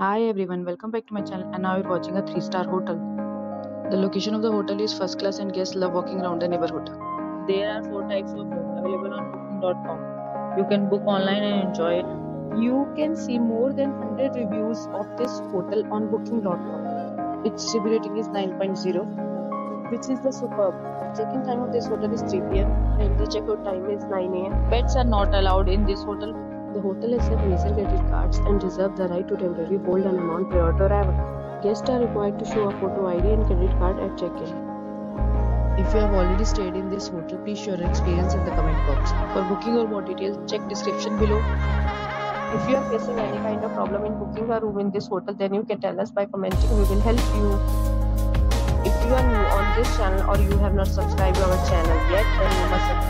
Hi everyone, welcome back to my channel and now you're watching a 3-star hotel. The location of the hotel is first class and guests love walking around the neighborhood. There are 4 types of rooms available on booking.com. You can book online and enjoy it. You can see more than 100 reviews of this hotel on booking.com. Its rating is 9.0 which is the superb. Check-in time of this hotel is 3 pm and the checkout time is 9 am. Pets are not allowed in this hotel. The hotel accepts major credit cards and reserves the right to temporarily hold an amount prior to arrival. Guests are required to show a photo ID and credit card at check-in. If you have already stayed in this hotel, please share your experience in the comment box. For booking or more details, check description below. If you are facing any kind of problem in booking a room in this hotel, then you can tell us by commenting. We will help you. If you are new on this channel or you have not subscribed to our channel yet, then you must